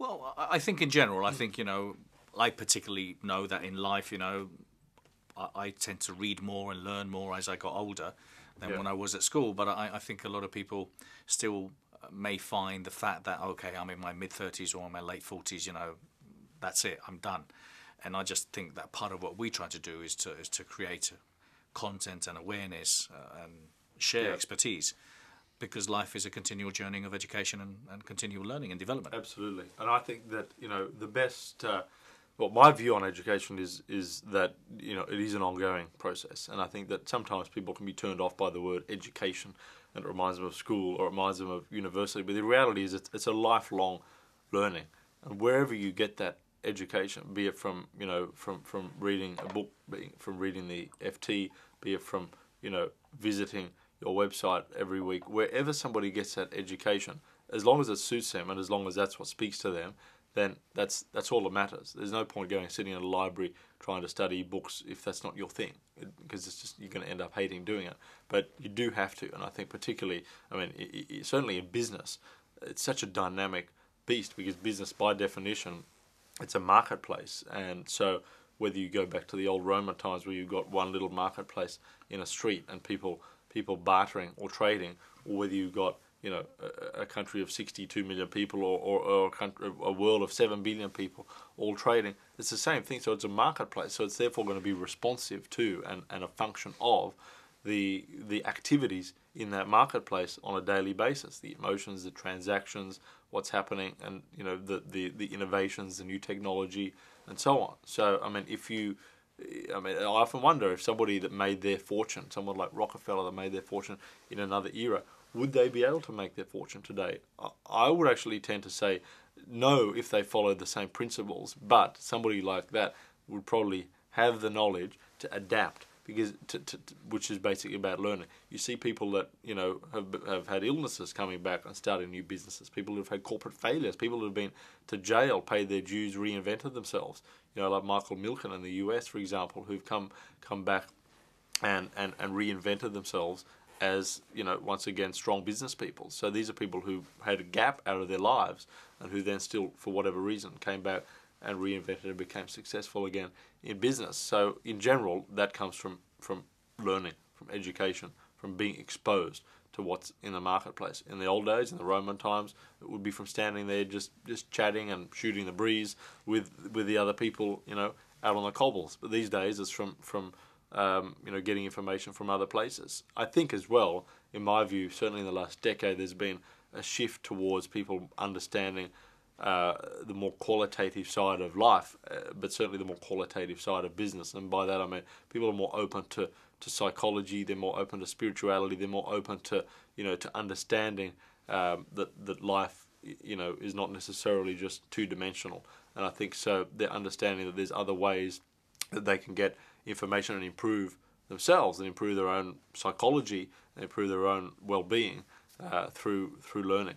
Well, I think in general, I think you know, I particularly know that in life, you know, I, I tend to read more and learn more as I got older than Yeah. when I was at school. But I, I think a lot of people still uh, may find the fact that okay, I'm in my mid thirties or in my late forties, you know, that's it, I'm done. And I just think that part of what we try to do is to is to create content and awareness uh, and share Yeah. expertise. Because life is a continual journey of education and, and continual learning and development. Absolutely, and I think that you know the best. Uh, well, my view on education is is that you know it is an ongoing process, and I think that sometimes people can be turned off by the word education, and it reminds them of school or it reminds them of university. But the reality is, it's, it's a lifelong learning, and wherever you get that education, be it from you know from from reading a book, from reading the FT, be it from you know visiting your website every week, wherever somebody gets that education, as long as it suits them and as long as that's what speaks to them, then that's that's all that matters. There's no point going sitting in a library trying to study books if that's not your thing, because it's just you're going to end up hating doing it. But you do have to, and I think particularly, I mean, i i certainly in business, it's such a dynamic beast because business by definition, it's a marketplace, and so whether you go back to the old Roman times where you've got one little marketplace in a street and people people bartering or trading, or whether you've got you know a, a country of 62 million people or, or, or a, country, a world of 7 billion people all trading, it's the same thing. So it's a marketplace. So it's therefore going to be responsive to and, and a function of the the activities in that marketplace on a daily basis the emotions the transactions what's happening and you know the, the the innovations the new technology and so on so i mean if you I mean, I often wonder if somebody that made their fortune, someone like Rockefeller that made their fortune in another era, would they be able to make their fortune today? I- I would actually tend to say no if they followed the same principles, but somebody like that would probably have the knowledge to adapt because which is basically about learning. You see people that you know have have had illnesses coming back and starting new businesses. People who've had corporate failures. People who've been to jail, paid their dues, reinvented themselves. You know, like Michael Milken in the U.S., for example, who've come come back and, and, and reinvented themselves as you know once again strong business people. So these are people who had a gap out of their lives and who then still for whatever reason came back and reinvented and became successful again in business. So in general, that comes from from learning, from education, from being exposed to what's in the marketplace. In the old days, in the Roman times, it would be from standing there just just chatting and shooting the breeze with with the other people, you know, out on the cobbles. But these days, it's from from um, you know getting information from other places. I think as well, in my view, certainly in the last decade, there's been a shift towards people understanding uh, the more qualitative side of life, uh, but certainly the more qualitative side of business. And by that I mean people are more open to, to psychology, they're more open to spirituality, they're more open to you know to understanding um, that that life you know is not necessarily just two dimensional. And I think so they're understanding that there's other ways that they can get information and improve themselves and improve their own psychology and improve their own well-being uh, through through learning.